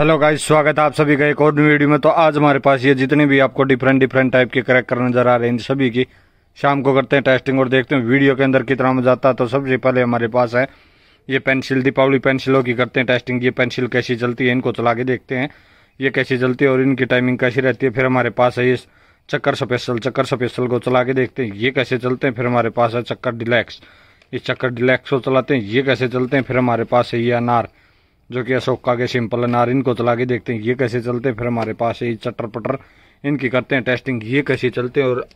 Hello guys, स्वागत है आप सभी का एक और न्यू वीडियो में। तो आज हमारे पास ये जितने भी आपको डिफरेंट डिफरेंट टाइप के क्रैकर नज़र आ रहे हैं, इन सभी की, शाम को करते हैं टेस्टिंग और देखते हैं वीडियो के अंदर कितना मज़ा आता है। तो सबसे पहले हमारे पास है, ये पेंसिल दीपावली पेंसिलों की करते हैं टेस्टिंग ये पेंसिल कैसी चलती है, इनको चला के देखते हैं। ये कैसी चलती है और इनकी टाइमिंग कैसी रहती है, फिर हमारे पास है ये चक्कर स्पेशल चक्कर स्पेशल को चला के देखते हैं। ये कैसे चलते हैं, फिर हमारे पास है चक्कर डिलैक्स इस चक्कर डिलैक्स को चलाते हैं, ये कैसे चलते हैं, फिर हमारे पास है ये अनार। जो कि अशोका के सिंपल अनार इनको चला के देखते हैं ये कैसे चलते हैं। फिर हमारे पास ये चटर पटर इनकी करते हैं टेस्टिंग ये कैसे चलते हैं और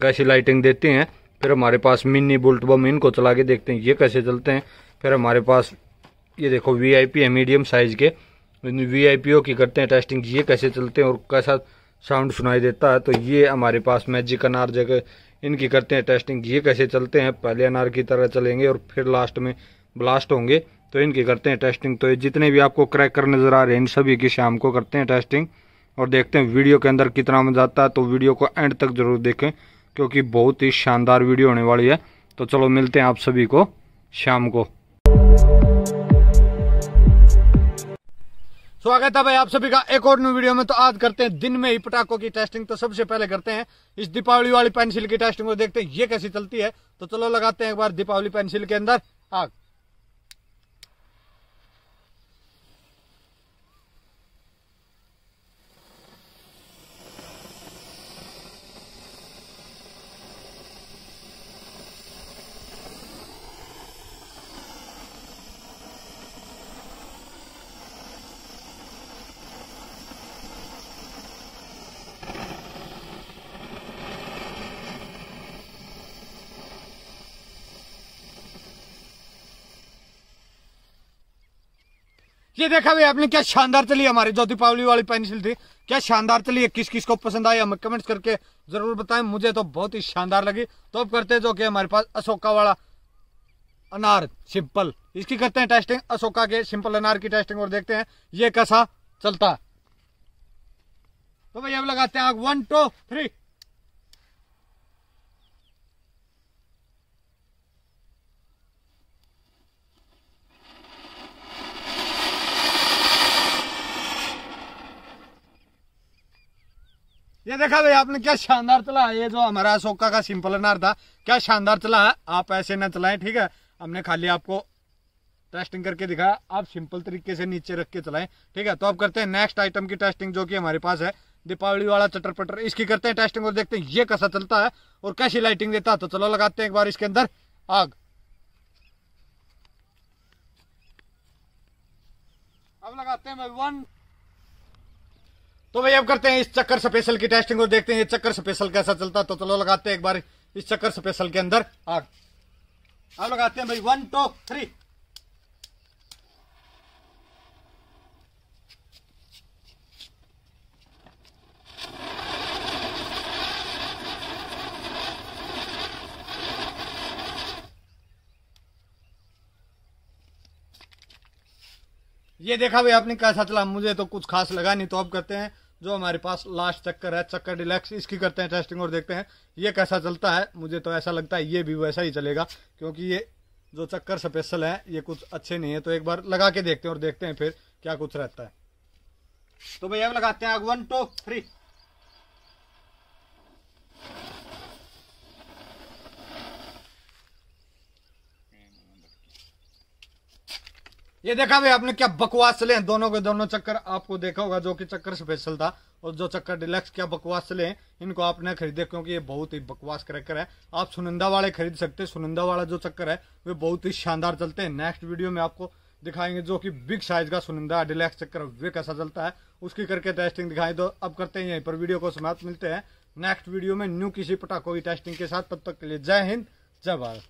कैसी लाइटिंग देते हैं। फिर हमारे पास मिनी बुल्ट बम इनको चला के देखते हैं ये कैसे चलते हैं। फिर हमारे पास ये देखो वीआईपी है मीडियम साइज़ के। वी की करते हैं टेस्टिंग ये कैसे चलते हैं और कैसा साउंड सुनाई देता है। तो ये हमारे पास मैजिक अनार जगह इनकी करते हैं टेस्टिंग ये कैसे चलते हैं। पहले अनार की तरह चलेंगे और फिर लास्ट में ब्लास्ट होंगे। तो इनकी करते हैं टेस्टिंग तो जितने भी आपको क्रैकर नज़र आ रहे हैं, इन सभी की शाम को करते हैं टेस्टिंग और देखते हैं वीडियो के अंदर कितना मज़ा आता है तो वीडियो को एंड तक ज़रूर देखें, क्योंकि बहुत ही शानदार वीडियो होने वाली है। तो चलो मिलते हैं आप सभी को शाम को। स्वागत है भाई आप सभी का एक और न्यू वीडियो में। तो आज करते हैं दिन में ही पटाखों की टेस्टिंग तो सबसे पहले करते हैं इस दीपावली वाली पेंसिल की टेस्टिंग को देखते हैं, ये कैसी चलती है। तो चलो लगाते हैं एक बार दीपावली पेंसिल के अंदर। आग। ये देखा भाई, आपने क्या शानदार चली हमारी जो दीपावली वाली पेंसिल थी। क्या शानदार चली है किस किस को पसंद आई, हमें कमेंट्स करके ज़रूर बताएँ। मुझे तो बहुत ही शानदार लगी। तो अब करते हैं जो कि हमारे पास अशोका वाला अनार, सिंपल। इसकी करते हैं टेस्टिंग, अशोका के सिंपल अनार की टेस्टिंग और देखते हैं ये कैसा चलता। तो भाई, अब लगाते हैं आग। वन टू थ्री ये देखा भाई, आपने क्या शानदार चला ये जो हमारा सोका का सिंपल अनार था, क्या शानदार चला है आप ऐसे ना चलाएँ, ठीक है? हमने खाली आपको टेस्टिंग करके दिखाया। आप सिंपल तरीके से नीचे रख के चलाएँ, ठीक है? तो अब करते हैं नेक्स्ट आइटम की टेस्टिंग जो कि हमारे पास है। दीपावली वाला चटर पटर इसकी करते हैं टेस्टिंग और देखते हैं ये कैसा चलता है और कैसी लाइटिंग देता है। तो चलो लगाते हैं एक बार इसके अंदर। आग। अब लगाते हैं भाई वन तो भाई अब करते हैं इस चक्कर स्पेशल की टेस्टिंग और देखते हैं ये चक्कर स्पेशल कैसा चलता। तो चलो लगाते हैं एक बार इस चक्कर स्पेशल के अंदर। आग अब लगाते हैं भाई। वन टू थ्री ये देखा भाई आपने कैसा चला? मुझे तो कुछ खास लगा नहीं तो अब करते हैं। जो हमारे पास लास्ट चक्कर है, चक्कर डिलैक्स इसकी करते हैं टेस्टिंग और देखते हैं, ये कैसा चलता है? मुझे तो ऐसा लगता है ये भी वैसा ही चलेगा, क्योंकि ये जो चक्कर स्पेशल है, ये कुछ अच्छे नहीं है। तो एक बार लगा के देखते हैं और देखते हैं फिर क्या कुछ रहता है। तो भैया लगाते हैं वन टू थ्री ये देखा भाई, आपने क्या बकवास चले हैं? दोनों के दोनों चक्कर आपको देखा होगा, जो कि चक्कर स्पेशल था और जो चक्कर डिलक्स क्या बकवास चले हैं, इनको आपने खरीदे, क्योंकि ये बहुत ही बकवास क्रैकर है। आप सुनंदा वाले खरीद सकते हैं, सुनंदा वाला जो चक्कर है, वे बहुत ही शानदार चलते हैं। नेक्स्ट वीडियो में आपको दिखाएँगे जो कि बिग साइज़ का सुनंदा डिलैक्स चक्कर वे कैसा चलता है, उसकी करके टेस्टिंग दिखाएँ। तो अब करते हैं यहीं पर वीडियो को समाप्त, मिलते हैं। नेक्स्ट वीडियो में न्यू किसी पटाखों की टेस्टिंग के साथ, तब तक के लिए जय हिंद, जय भारत।